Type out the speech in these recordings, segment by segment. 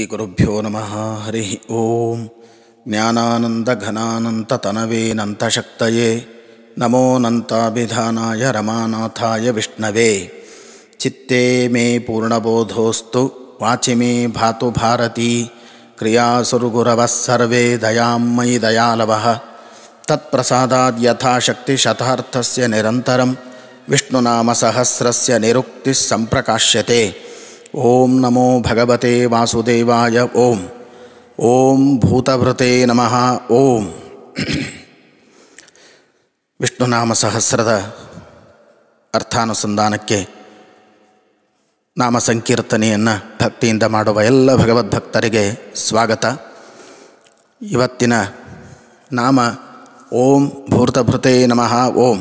श्रीगुरुभ्यो नमः, हरिः ॐ ज्ञानानन्दघनानन्ततनवेनन्तशक्तये नमो नन्ताभिधानाय रमानाथाय विष्णवे। चित्ते मे पूर्णबोधोऽस्तु, वाचि मे भातु भारती, क्रियासुरुगुरवः सर्वे दयां मयि दयालवः। यथाशक्तिशतार्थस्य निरन्तरं, विष्णुनामसहस्रस्य निरुक्तिः सम्प्रकाश्यते। ಓಂ ನಮೋ ಭಗವತೆ ವಾಸುದೇವಾಯ, ಓಂ. ಓಂ ಭೂತಭೃತೆ ನಮಃ, ಓಂ. ವಿಷ್ಣುನಾಮ ಸಹಸ್ರದ ಅರ್ಥಾನುಸಂಧಾನಕ್ಕೆ ನಾಮ ಸಂಕೀರ್ತನೆಯನ್ನು ಭಕ್ತಿಯಿಂದ ಮಾಡುವ ಎಲ್ಲ ಭಗವದ್ಭಕ್ತರಿಗೆ ಸ್ವಾಗತ. ಇವತ್ತಿನ ನಾಮ ಓಂ ಭೂತಭೃತೆ ನಮಃ, ಓಂ.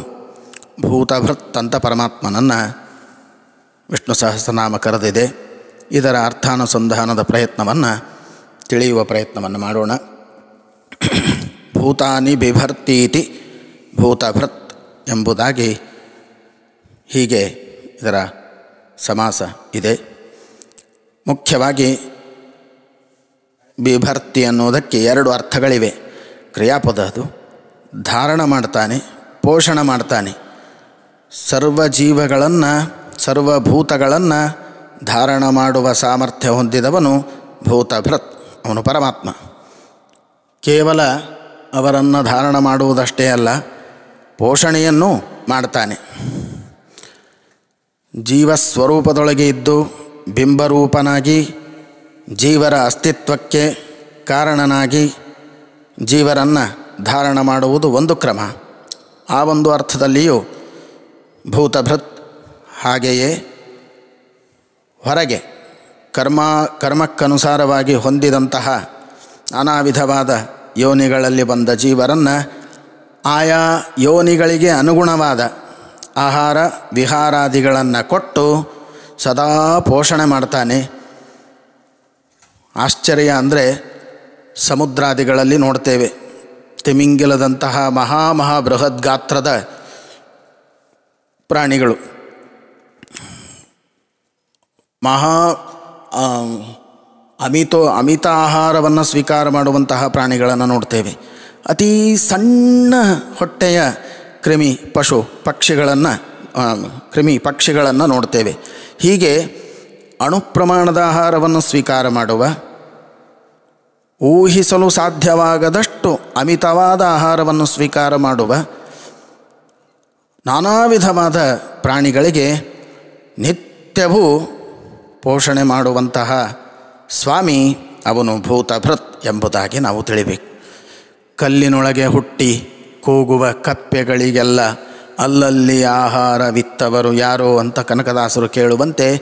ಭೂತಭೃತ್ ಅಂತ ಪರಮಾತ್ಮನನ್ನು ವಿಷ್ಣು ಸಹಸ್ರನಾಮ ಕರೆದಿದೆ. ಇದರ ಅರ್ಥಾನುಸಂಧಾನದ ಪ್ರಯತ್ನವನ್ನು ತಿಳಿಯುವ ಪ್ರಯತ್ನವನ್ನು ಮಾಡೋಣ. ಭೂತಾನಿ ಬಿಭರ್ತೀತಿ ಭೂತಭೃತ್ ಎಂಬುದಾಗಿ ಹೀಗೆ ಇದರ ಸಮಾಸ ಇದೆ. ಮುಖ್ಯವಾಗಿ ಬಿಭರ್ತಿ ಅನ್ನೋದಕ್ಕೆ ಎರಡು ಅರ್ಥಗಳಿವೆ. ಕ್ರಿಯಾಪದ ಅದು, ಧಾರಣ ಮಾಡ್ತಾನೆ, ಪೋಷಣ ಮಾಡ್ತಾನೆ. ಸರ್ವ ಜೀವಗಳನ್ನು ಸರ್ವಭೂತಗಳನ್ನು ಧಾರಣ ಮಾಡುವ ಸಾಮರ್ಥ್ಯ ಹೊಂದಿದವನು ಭೂತಭೃತ್, ಅವನು ಪರಮಾತ್ಮ. ಕೇವಲ ಅವರನ್ನು ಧಾರಣ ಮಾಡುವುದಷ್ಟೇ ಅಲ್ಲ, ಪೋಷಣೆಯನ್ನು ಮಾಡ್ತಾನೆ. ಜೀವಸ್ವರೂಪದೊಳಗೆ ಇದ್ದು ಬಿಂಬರೂಪನಾಗಿ, ಜೀವರ ಅಸ್ತಿತ್ವಕ್ಕೆ ಕಾರಣನಾಗಿ ಜೀವರನ್ನು ಧಾರಣ ಮಾಡುವುದು ಒಂದು ಕ್ರಮ. ಆ ಒಂದು ಅರ್ಥದಲ್ಲಿಯೂ ಭೂತಭೃತ್ ಹಾಗೆಯೇ ಹೊರಗೆ ಕರ್ಮ, ಕರ್ಮಕ್ಕನುಸಾರವಾಗಿ ಹೊಂದಿದಂತಹ ನಾನಾ ವಿಧವಾದ ಯೋನಿಗಳಲ್ಲಿ ಬಂದ ಜೀವರನ್ನು ಆಯಾ ಯೋನಿಗಳಿಗೆ ಅನುಗುಣವಾದ ಆಹಾರ ವಿಹಾರಾದಿಗಳನ್ನು ಕೊಟ್ಟು ಸದಾ ಪೋಷಣೆ ಮಾಡ್ತಾನೆ. ಆಶ್ಚರ್ಯ ಅಂದರೆ ಸಮುದ್ರಾದಿಗಳಲ್ಲಿ ನೋಡ್ತೇವೆ. ತಿಮಿಂಗಿಲದಂತಹ ಮಹಾ ಮಹಾ ಬೃಹತ್ ಗಾತ್ರದ ಪ್ರಾಣಿಗಳು. ಮಹಾ ಅಮಿತೋ, ಅಮಿತ ಆಹಾರವನ್ನು ಸ್ವೀಕಾರ ಮಾಡುವಂತಹ ಪ್ರಾಣಿಗಳನ್ನು ನೋಡ್ತೇವೆ. ಅತಿ ಸಣ್ಣ ಹೊಟ್ಟೆಯ ಕ್ರಿಮಿ ಪಶು ಪಕ್ಷಿಗಳನ್ನು ಕ್ರಿಮಿ ಪಕ್ಷಿಗಳನ್ನು ನೋಡ್ತೇವೆ. ಹೀಗೆ ಅಣುಪ್ರಮಾಣದ ಆಹಾರವನ್ನು ಸ್ವೀಕಾರ ಮಾಡುವ, ಊಹಿಸಲು ಸಾಧ್ಯವಾಗದಷ್ಟು ಅಮಿತವಾದ ಆಹಾರವನ್ನು ಸ್ವೀಕಾರ ಮಾಡುವ ನಾನಾ ವಿಧವಾದ ಪ್ರಾಣಿಗಳಿಗೆ ನಿತ್ಯವೂ ಪೋಷಣೆ ಮಾಡುವಂತಹ ಸ್ವಾಮಿ ಅವನು ಭೂತಭೃತ್ ಎಂಬುದಾಗಿ ನಾವು ತಿಳಿಬೇಕು. ಕಲ್ಲಿನೊಳಗೆ ಹುಟ್ಟಿ ಕೂಗುವ ಕಪ್ಪೆಗಳಿಗೆಲ್ಲ ಅಲ್ಲಲ್ಲಿ ಆಹಾರವಿತ್ತವರು ಯಾರೋ ಅಂತ ಕನಕದಾಸರು ಕೇಳುವಂತೆ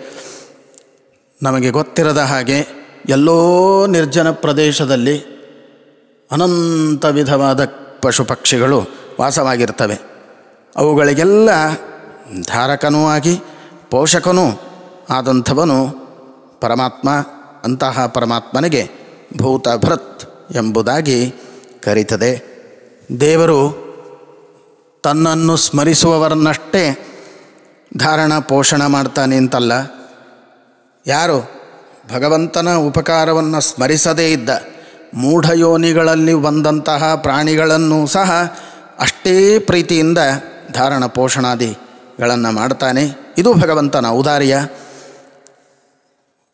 ನಮಗೆ ಗೊತ್ತಿರದ ಹಾಗೆ ಎಲ್ಲೋ ನಿರ್ಜನ ಪ್ರದೇಶದಲ್ಲಿ ಅನಂತ ವಿಧವಾದ ಪಶು ಪಕ್ಷಿಗಳು ವಾಸವಾಗಿರ್ತವೆ. ಅವುಗಳಿಗೆಲ್ಲ ಧಾರಕನೂ ಆಗಿ ಪೋಷಕನೂ ಆದಂಥವನು ಪರಮಾತ್ಮ, ಅಂತಹ ಪರಮಾತ್ಮನಿಗೆ ಭೂತಭೃತ್ ಎಂಬುದಾಗಿ ಕರೀತದೆ. ದೇವರು ತನ್ನನ್ನು ಸ್ಮರಿಸುವವರನ್ನಷ್ಟೇ ಧಾರಣ ಪೋಷಣ ಮಾಡ್ತಾನೆ ಅಂತಲ್ಲ. ಯಾರು ಭಗವಂತನ ಉಪಕಾರವನ್ನು ಸ್ಮರಿಸದೇ ಇದ್ದ ಮೂಢಯೋನಿಗಳಲ್ಲಿ ಬಂದಂತಹ ಪ್ರಾಣಿಗಳನ್ನು ಸಹ ಅಷ್ಟೇ ಪ್ರೀತಿಯಿಂದ ಧಾರಣ ಪೋಷಣಾದಿಗಳನ್ನು ಮಾಡ್ತಾನೆ. ಇದು ಭಗವಂತನ ಔದಾರ್ಯ.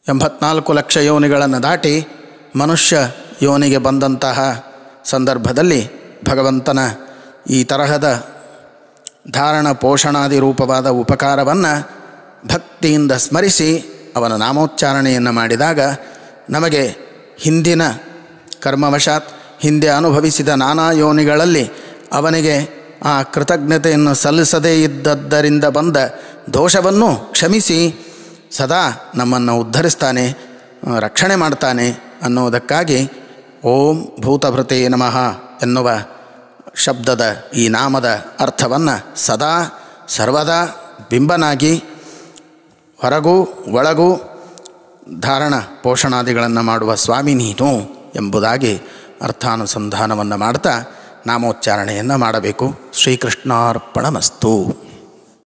ಎಂಬತ್ನಾಲ್ಕು ಲಕ್ಷ ಯೋನಿಗಳನ್ನು ದಾಟಿ ಮನುಷ್ಯ ಯೋನಿಗೆ ಬಂದಂತಹ ಸಂದರ್ಭದಲ್ಲಿ ಭಗವಂತನ ಈ ತರಹದ ಧಾರಣ ಪೋಷಣಾದಿ ರೂಪವಾದ ಉಪಕಾರವನ್ನು ಭಕ್ತಿಯಿಂದ ಸ್ಮರಿಸಿ ಅವನ ನಾಮೋಚ್ಚಾರಣೆಯನ್ನು ಮಾಡಿದಾಗ ನಮಗೆ ಹಿಂದಿನ ಕರ್ಮವಶಾತ್ ಹಿಂದೆ ಅನುಭವಿಸಿದ ನಾನಾ ಯೋನಿಗಳಲ್ಲಿ ಅವನಿಗೆ ಆ ಕೃತಜ್ಞತೆಯನ್ನು ಸಲ್ಲಿಸದೇ ಇದ್ದದ್ದರಿಂದ ಬಂದ ದೋಷವನ್ನು ಕ್ಷಮಿಸಿ ಸದಾ ನಮ್ಮನ್ನು ಉದ್ಧರಿಸ್ತಾನೆ, ರಕ್ಷಣೆ ಮಾಡ್ತಾನೆ ಅನ್ನೋದಕ್ಕಾಗಿ ಓಂ ಭೂತಭೃತೇ ನಮಃ ಎನ್ನುವ ಶಬ್ದದ ಈ ನಾಮದ ಅರ್ಥವನ್ನು ಸದಾ ಸರ್ವದಾ ಬಿಂಬನಾಗಿ ಹೊರಗೂ ಒಳಗೂ ಧಾರಣ ಪೋಷಣಾದಿಗಳನ್ನು ಮಾಡುವ ಸ್ವಾಮಿ ನೀನು ಎಂಬುದಾಗಿ ಅರ್ಥಾನುಸಂಧಾನವನ್ನು ಮಾಡ್ತಾ ನಾಮೋಚ್ಚಾರಣೆಯನ್ನು ಮಾಡಬೇಕು. ಶ್ರೀಕೃಷ್ಣಾರ್ಪಣಮಸ್ತು.